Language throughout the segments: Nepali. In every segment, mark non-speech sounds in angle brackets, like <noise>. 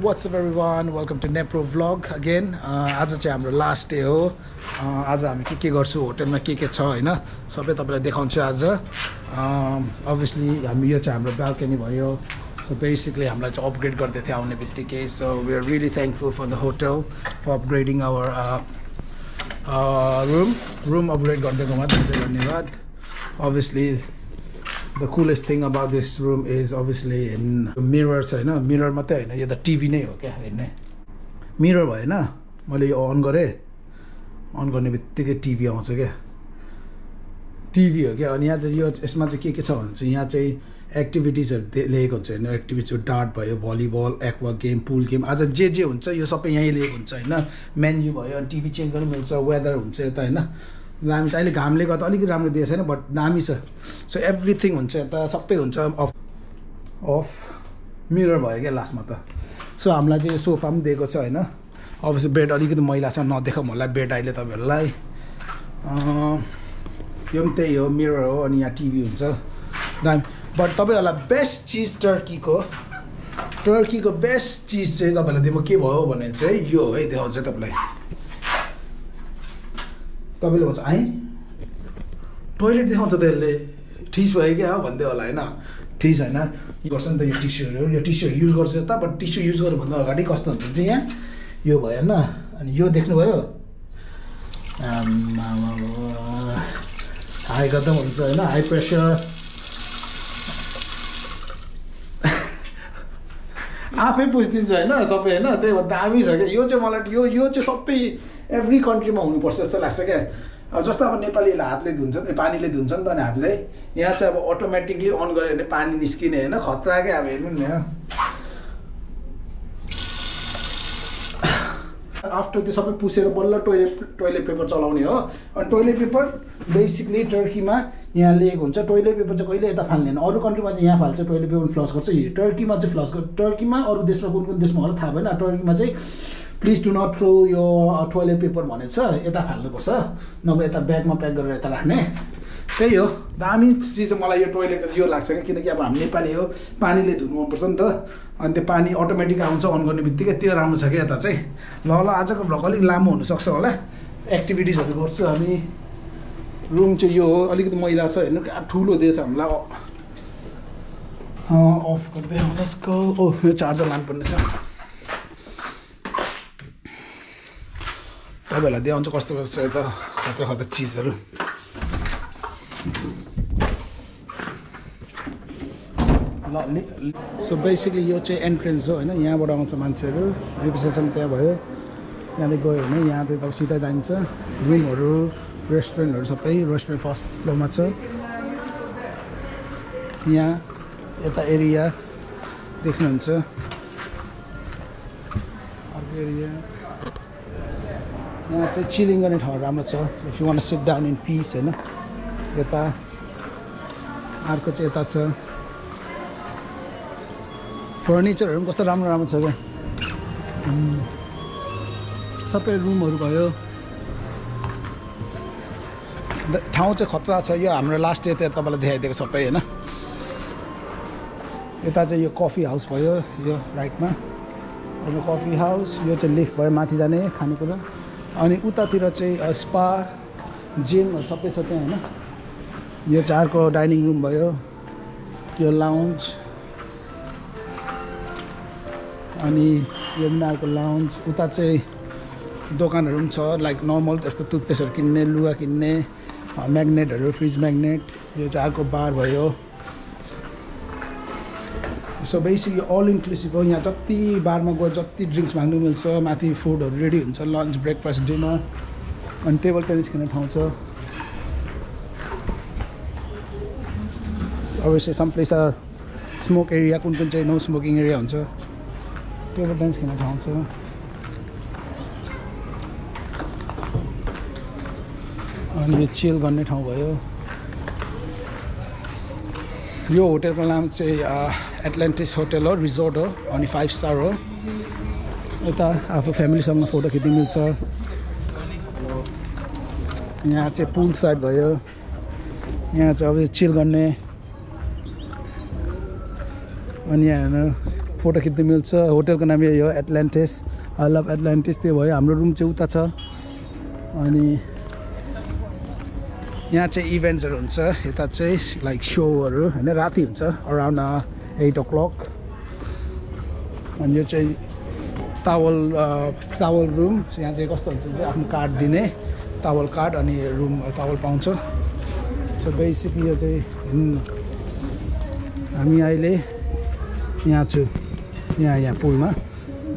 What's up every one welcome to नेप्रो vlog again आज चाहिँ हाम्रो लास्ट डे हो। Uh, आज हामी के के गर्छौँ? होटेलमा के के छ होइन? सबै तपाईँलाई देखाउँछु आज। अभियसली हामी यो चाहिँ हाम्रो बाल्कनी भयो। सो बेसिकली हामीलाई चाहिँ अपग्रेड गर्दै थियो आउने बित्तिकै। So we are really thankful for the hotel for upgrading our room room upgrade गरिदिएकोमा धेरै धन्यवाद। Obviously the coolest thing about this room is obviously mirror छ होइन मिरर मात्रै होइन यो त टिभी नै हो क्या हेर्ने मिरर भएन मैले यो अन गरेँ अन गर्ने बित्तिकै टिभी आउँछ क्या टिभी हो क्या अनि यहाँ चाहिँ यो यसमा चाहिँ के के छ भने चाहिँ यहाँ चाहिँ एक्टिभिटिजहरू लेखेको हुन्छ होइन एक्टिभिटिज डार्ट भयो volleyball aqua game pool game आज जे जे हुन्छ यो सबै यहीँ लेखेको हुन्छ होइन मेन्यू भयो अनि टिभी चेन्ज गर्नु मिल्छ वेदर हुन्छ यता होइन दामी छ। अहिले घामले गर्दा अलिकति राम्रो दिएको छैन बट दामी छ। सो एभ्रिथिङ हुन्छ यता सबै हुन्छ। अफ अफ मिरर भयो क्या लास्टमा त। सो हामीलाई चाहिँ सोफा पनि दिएको छ होइन। अवश्य बेड अलिकति मैला छ नदेखाउँ होला। बेड अहिले तपाईँहरूलाई यो पनि त्यही हो मिरर हो अनि यहाँ टिभी हुन्छ। दामी। बट तपाईँहरूलाई बेस्ट चिज टर्कीको टर्कीको बेस्ट चिज चाहिँ तपाईँलाई दिएको के भयो भने चाहिँ यो है देखाउँछ तपाईँलाई। तपाईँले भन्छ है टोइलेट देखाउँछ त यसले। ठिस भयो क्या भन्दै होला होइन? ठिस होइन। गर्छ नि त यो टिस्युहरू। यो टिस्युहरू युज गर्छ त बट टिस्यु युज गर्नुभन्दा अगाडि कस्तो हुन्छ चाहिँ यहाँ? यो भयो होइन? अनि यो देख्नुभयो? हाई पनि हुन्छ होइन? High pressure. <laughs> आफै पुछिदिन्छ होइन? सबै होइन? त्यही भएर दामी छ क्या। यो चाहिँ मलाई यो यो चाहिँ सबै एभ्री कन्ट्रीमा हुनुपर्छ जस्तो लाग्छ क्या। अब जस्तो अब नेपालीले हातले धुन्छ नि पानीले धुन्छ नि त अनि हातले। यहाँ चाहिँ अब अटोमेटिकली अन गऱ्यो भने पानी निस्किने होइन खतरा क्या अब हेर्नु नि होइन आफ्टर त्यो सबै पुसेर बल्ल टोइलेट टोइलेट पेपर चलाउने हो। अनि टोइलेट पेपर बेसिकली टर्कीमा यहाँ लिएको हुन्छ। टोइलेट पेपर चाहिँ कहिले यता फाल्दैन अरू कन्ट्रीमा चाहिँ यहाँ फाल्छ। टोइलेट पेपर फ्लस गर्छ। टर्कीमा चाहिँ फ्लस गर्छ टर्कीमा अरू देशमा कुन कुन देशमा होला थाहा भएन। टर्कीमा चाहिँ प्लिज डु नट थ्रो यो टोइलेट पेपर भनेको छ यता फाल्नुपर्छ। नभए यता ब्यागमा प्याक गरेर यता राख्ने। त्यही हो। दामी चिज मलाई यो टोइलेट यो लाग्छ क्या किनकि अब हामी नेपाली हो। पानीले धुनु मनपर्छ नि त। अनि त्यो पानी अटोमेटिक आउँछ अन गर्ने बित्तिकै त्यो राम्रो छ क्या यता चाहिँ। ल ल आजको भ्लग अलिक लामो हुनसक्छ होला। एक्टिभिटिजहरू गर्छु हामी। रुम चाहिँ यो हो। अलिकति मैला छ हेर्नु क्या ठुलो दिएछ हामीलाई। अफ गर्दै यसको ओ यो चार्जर लानुपर्ने तपाईँहरूलाई देखाउँछ कस्तो कस्तो छ यता खतरा खतरा चिजहरू ल सो बेसिकली यो चाहिँ एन्ट्रेन्स हो होइन यहाँबाट आउँछ मान्छेहरू रिसेप्सन त्यहाँ भयो त्यहाँदेखि गयो भने यहाँ तपाईँ सिधै जान्छ रुमहरू रेस्टुरेन्टहरू सबै रेस्टुरेन्ट फर्स्ट फ्लोरमा छ यहाँ यता एरिया देख्नुहुन्छ अर्को एरिया यहाँ चाहिँ चिलिङ गर्ने ठाउँ राम्रो छ। If you want sit down in peace होइन? यता अर्को चाहिँ यता छ। फर्निचरहरू पनि कस्तो राम्रो राम्रो छ क्या। सबै रुमहरू भयो। ठाउँ चाहिँ खतरा छ। यो हाम्रो लास्ट डे चाहिँ तपाईँलाई देखाइदिएको सबै होइन? यता चाहिँ यो कफी हाउस भयो यो राइटमा यो कफी हाउस यो चाहिँ लिफ्ट भयो माथि जाने खानेकुरा। अनि उतातिर चाहिँ स्पा जिमहरू सबै छ त्यहाँ होइन? यो चाहिँ अर्को डाइनिङ रुम भयो यो लाउन्ज अनि यो पनि अर्को लाउन्ज उता चाहिँ दोकानहरू पनि छ लाइक नर्मल जस्तो टुथपेस्टहरू किन्ने लुगा किन्ने म्याग्नेटहरू फ्रिज म्याग्नेट यो चाहिँ अर्को बार भयो। सो बेसिक यो अल इन्क्लुसिभ हो यहाँ जति बारमा गएर जति ड्रिङ्क्स माग्नु मिल्छ माथि फुडहरू रेडी हुन्छ लन्च ब्रेकफास्ट डिनर अनि टेबल टेनिस खेल्ने ठाउँ छ। Obviously some place are smoke area कुन कुन चाहिँ नो स्मोकिङ एरिया हुन्छ टेबल टेनिस खेल्ने ठाउँ छ। अनि चिल गर्ने ठाउँ भयो। यो होटेलको नाम चाहिँ एटलान्टिस होटेल हो रिजोर्ट हो अनि फाइभ स्टार हो। यता आफू फ्यामिलीसँग फोटो खिच्नु मिल्छ। यहाँ चाहिँ पुल साइड भयो। यहाँ चाहिँ अब चिल गर्ने। अनि यहाँ फोटो खिच्नु मिल्छ। होटेलको नाम यही हो एटलान्टिस आई लभ एटलान्टिस त्यो भयो। हाम्रो रुम चाहिँ उता छ। अनि यहाँ चाहिँ इभेन्ट्सहरू हुन्छ यता चाहिँ लाइक सोहरू होइन? राति हुन्छ अराउन्ड एट ओ क्लक अनि यो चाहिँ टावल टावल रुम यहाँ चाहिँ कस्तो हुन्छ भने आफ्नो कार्ड दिने टावल कार्ड अनि रुम टावल पाउँछ। सो बेसिकली यो चाहिँ हामी अहिले यहाँ छु यहाँ यहाँ पुलमा।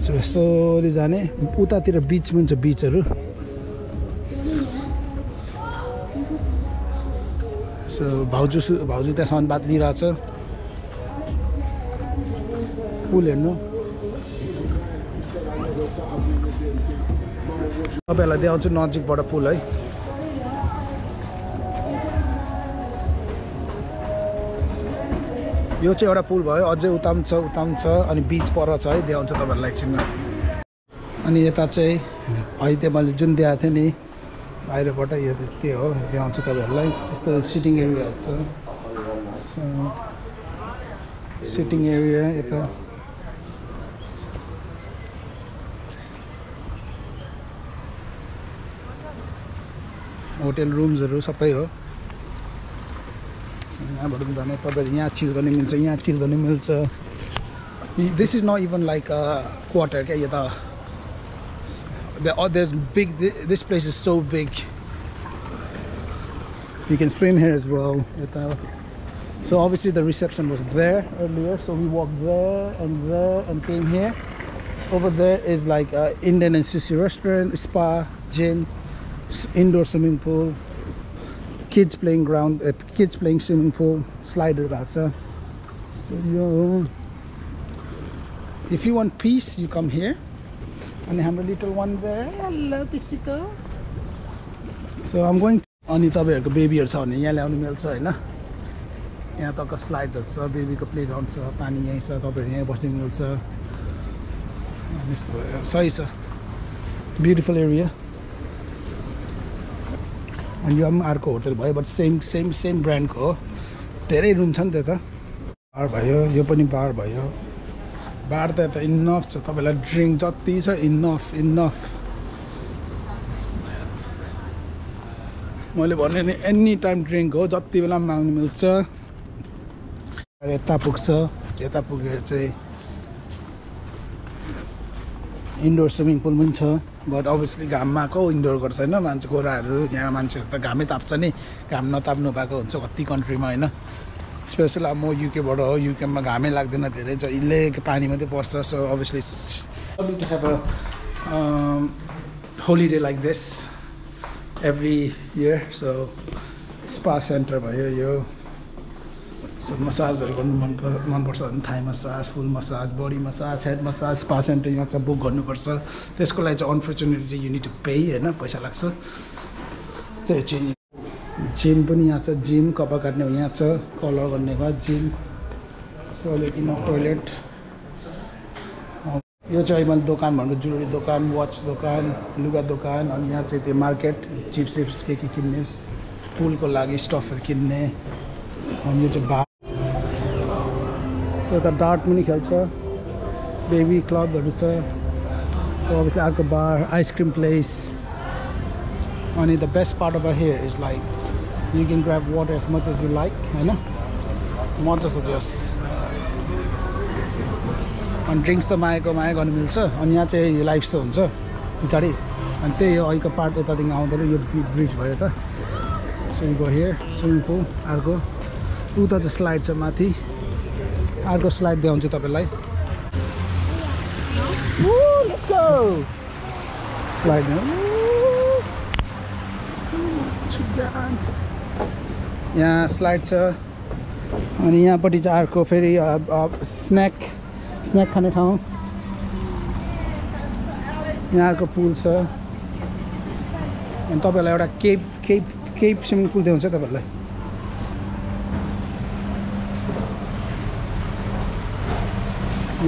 सो यसरी जाने। उतातिर बिच पनि छ बिचहरू सो भाउजू भाउजू त्यहाँसम्म बात लिइरहेछ। पुल हेर्नु। तपाईँहरूलाई देखाउँछु नजिकबाट पुल है। यो चाहिँ एउटा पुल भयो अझै उताम छ उताम छ अनि बिच पर छ है देखाउँछ तपाईँहरूलाई एकछिनमा। अनि यता चाहिँ अहिले मैले जुन देखाएको थिएँ नि बाहिरबाट यो त्यो हो। देखाउँछु तपाईँहरूलाई। त्यस्तो सिटिङ एरियाहरू छ। सिटिङ एरिया यता। होटेल रुम्सहरू सबै हो। यहाँबाट पनि जाने। तपाईँहरू यहाँ चिल गर्ने मिल्छ यहाँ चिल गर्ने मिल्छ। This is not even like a quarter क्या यो त there's big this place is so big. You can swim here as well so obviously the reception was there earlier so we walked there and there and came here. Over there is like indian and sushi restaurant spa gym indoor swimming pool kids playing ground uh, kids playing swimming pool slider that's so yo. If you want peace you come here and हाम्रो hello पिसिको so I'm going अनि तपाईँहरूको बेबीहरू छ भने यहाँ ल्याउनु मिल्छ होइन? यहाँ तक स्लाइड्सहरू छ बेबीको प्ले ग्राउन्ड छ पानी यहीँ छ तपाईँहरू यहीँ बस्नु मिल्छ। यस्तो सही छ। ब्युटिफुल एरिया अनि यो पनि अर्को होटल भयो बट सेम सेम सेम ब्रान्डको हो। धेरै रुम छ नि त्यता बार भयो यो पनि बार भयो। बार त इनफ छ तपाईँलाई ड्रिङ्क जति छ इनफ इनफ मैले भने नि एनी टाइम ड्रिङ्क हो जति बेला पनि माग्नु मिल्छ यता पुग्छ यता पुगेर चाहिँ इन्डोर स्विमिङ पुल पनि छ बट अभियसली घाममा को इन्डोर गर्छ होइन मान्छे गोराहरू यहाँ मान्छेहरू त घामै ताप्छ नि घाम नताप्नु भएको हुन्छ कति कन्ट्रीमा होइन स्पेसल अब म युकेबाट हो युकेमा घामै लाग्दैन धेरै जहिले पानी मात्रै पर्छ so obviously holiday like this every year so spa centre भयो यो। सो मसाजहरू गर्नु मन मनपर्छ। भने Thai massage full massage body massage head massage spa centre यहाँ चाहिँ बुक गर्नुपर्छ। त्यसको लागि चाहिँ अनफर्चुनेटली युनिट पे होइन पैसा लाग्छ। त्यही चाहिँ। जिम पनि यहाँ छ। जिम कपा काट्ने यहाँ छ कलर गर्ने भयो जिम। टोइलेट इन टोइलेट यो चाहिँ मैले दोकान भनेको ज्वेलरी दोकान वाच दोकान लुगा दोकान अनि यहाँ चाहिँ त्यो मार्केट चिप्स सिप्स के के किन्ने पुलको लागि स्टफहरू किन्ने। अनि यो चाहिँ बा सो यता डार्ट पनि खेल्छ। बेबी क्लबहरू छ। सो अब अर्को बार आइसक्रिम प्लेस अनि the best part of here is like you can grab water as much as you like होइन मजा छ जस अनि ड्रिङ्क्स त मायाको माया गर्नु मिल्छ अनि यहाँ चाहिँ यो लाइफ सो हुन्छ पछाडि अनि त्यही हो अहिलेको पार्ट यतादेखि आउँदैन यो ब्रिज भयो त so go here swimming pool अर्को उता चाहिँ स्लाइड छ माथि अर्को स्लाइड देखाउँछु तपाईँलाई स्लाइड यहाँ स्लाइड छ। अनि यहाँपट्टि चाहिँ अर्को फेरि स्न्याक स्न्याक खाने ठाउँ। यहाँ अर्को पुल छ। अनि तपाईँहरूलाई एउटा Cape Cape Cape swimming pool देखाउँछ तपाईँहरूलाई।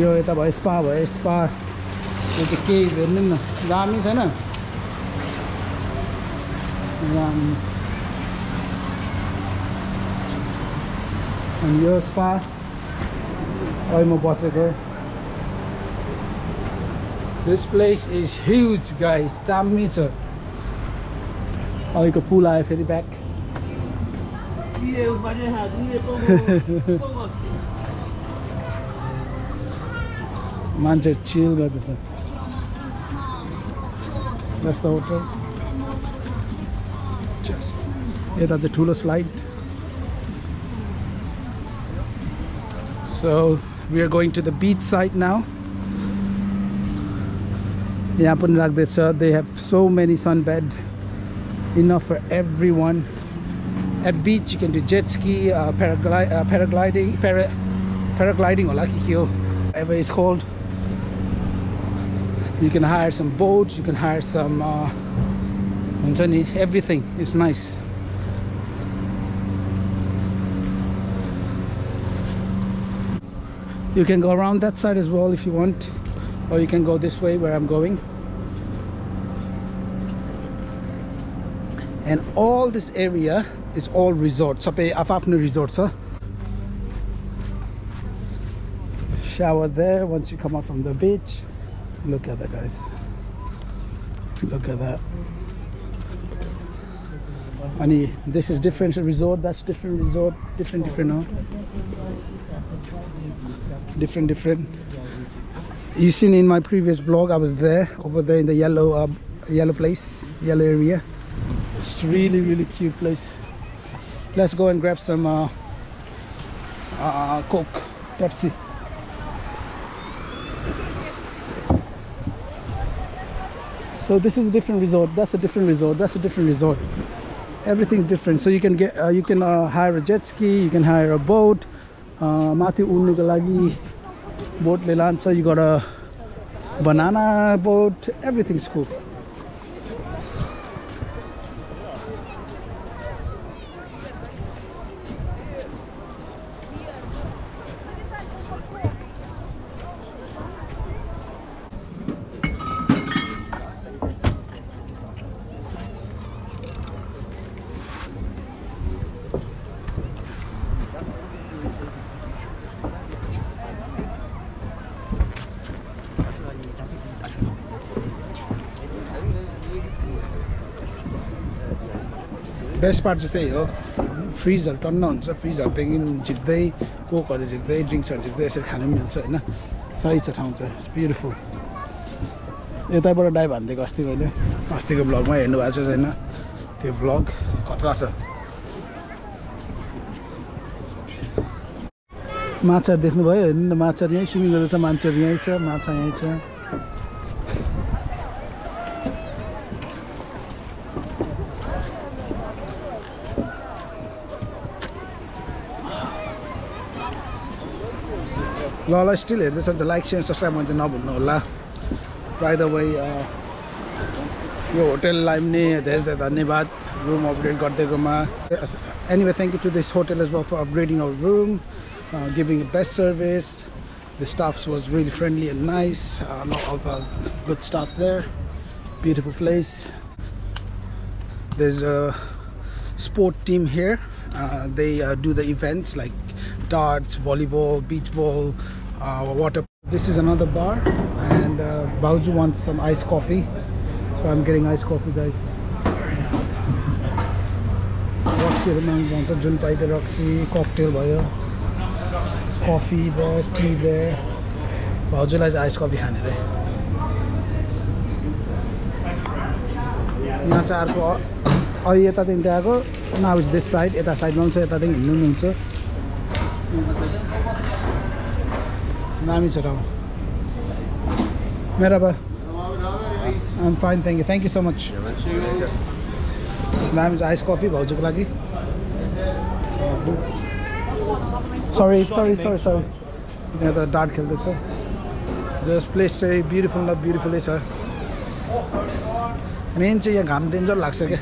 यो यता भयो स्पा भयो स्पा। यो चाहिँ केही हेर्नु न दामी छैन? अनि यो स्पा अहिले म बसेको This place is huge guys. दामी छ अहिलेको पुल आयो फेरि ब्याक मान्छे चिल गर्दैछ जस्तो होटल जस्ट यता चाहिँ ठुलो slide So we are going to the beach side now. In Apunragdesha, they have so many sunbed, enough for everyone. At beach, you can do jet ski, uh, paragli uh, paragliding, para paragliding or lucky kill, whatever it's called. You can hire some boats, you can hire some, uh, everything. It's nice. you can go around that side as well if you want or you can go this way where I'm going. And all this area is all resorts up after resorts huh? shower there once you come out from the beach. Look at that guys. Look at that. अनि this is different resort. That's different resort. Different, different. हो different. Different you seen in my previous blog I was there over there in yellow uh, yellow place yellow area it's really really cute place let's go and grab some uh, uh, coke pepsi so this is a different resort that's a different resort that's a different resort everything's different so you can get uh, you can uh, hire a jet ski you can hire a boat uh, माथि उड्नुको लागि बोटले लान्छ you got a banana boat everything's cool Best part चाहिँ त्यही हो। फ्रिजहरू टन्न हुन्छ फ्रिजहरूदेखि झिक्दै कोकहरू झिक्दै ड्रिङ्क्सहरू झिक्दै यसरी खानु पनि मिल्छ होइन। सही छ ठाउँ चाहिँ इट्स ब्युटिफुल यतैबाट डाइभ हानिदिएको अस्ति मैले अस्तिको भ्लगमा हेर्नु भएको छ छैन? त्यो भ्लग खतरा छ। माछाहरू देख्नुभयो हेर्नु न माछाहरू यहीँ स्विमिङ गर्दैछ मान्छेहरू यहीँ छ माछा यहीँ छ। ल ल स्टिल हेर्दैछ भने लाइक सेयर सब्सक्राइब गर्न चाहिँ नभुल्नु होला बाई द वे यो होटेललाई पनि धेरै धेरै धन्यवाद room upgrade गरिदिएकोमा anyway thank you to this hotel is for upgrading our room giving best service the staff was really friendly and nice a lot of uh, good stuff there beautiful place there's a sport team here uh, they uh, do the events like darts, volleyball, beach ball, uh, water. This is another bar and uh, Bauju wants some iced coffee. So I'm getting iced coffee guys. Wants a जुन पाइदे Roxy cocktail भयो coffee there, tea there. भाउजूलाई चाहिँ आइस कफी खाने रे यहाँ चाहिँ अर्को यतादेखि त्यहाँ आएको नाउ इज दिस साइड यता साइडमा पनि छ यतादेखि हिँड्नु पनि हुन्छ Nami Sarao. Merhaba. I'm fine, thank you. Thank you so much. Nami ice coffee भाउजूको लागि सरी सरी सरी सरी यहाँ त डार्ट खेल्दैछ जस प्लेस चाहिँ ब्युटिफुल न ब्युटिफुलै छ मेन चाहिँ यहाँ घाम डेन्जर लाग्छ क्या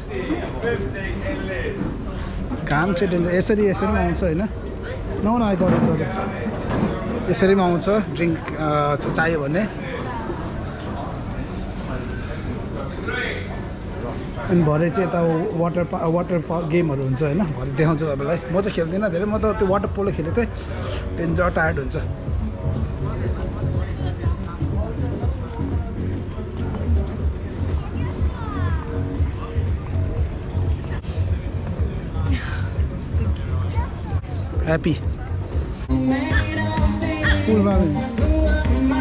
घाम चाहिँ डेन्जर यसरी यसरी आउँछ होइन नो न यसरी पनि आउँछ ड्रिङ्क चाहियो भने। अनि भरे चाहिँ यता वाटर पा वाटर गेमहरू हुन्छ होइन भरे देखाउँछ तपाईँलाई। म चाहिँ खेल्दिनँ धेरै म त त्यो वाटर पोलो खेलेको थिएँ। डेन्जर टायर्ड हुन्छ। ह्याप्पी पुलमा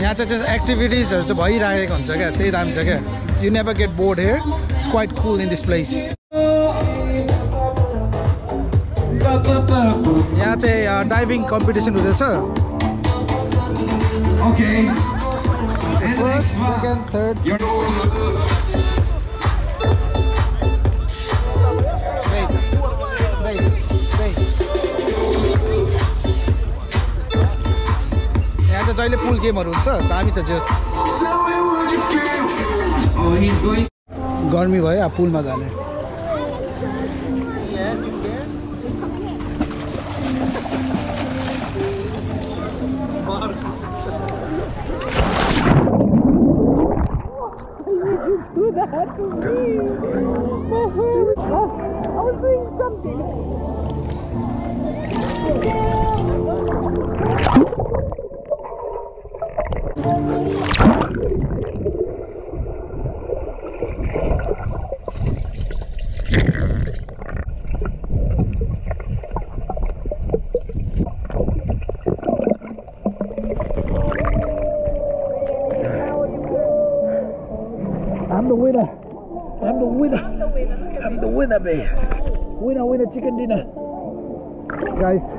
यहाँ चाहिँ चाहिँ एक्टिभिटिजहरू चाहिँ भइरहेको हुन्छ क्या त्यही दामी छ क्या। You never get bored here it's quite cool in this place यहाँ चाहिँ डाइभिङ कम्पिटिसन हुँदैछ। सेकेन्ड थर्ड जहिले पुल गेमहरू हुन्छ दामी छ जस. गर्मी भयो पुलमा जाने I was doing something.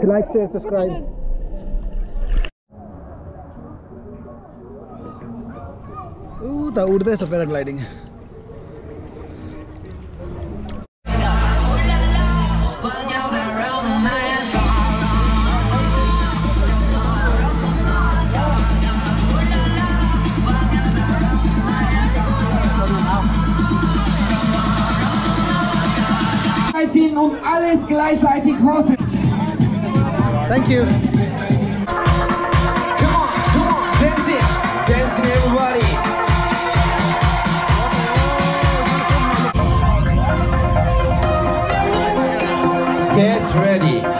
like, share, subscribe. Ooh, the urda is a paragliding. und alles gleichzeitig horten. Thank you. Come on, come on, dancing. Dancing everybody. Get ready.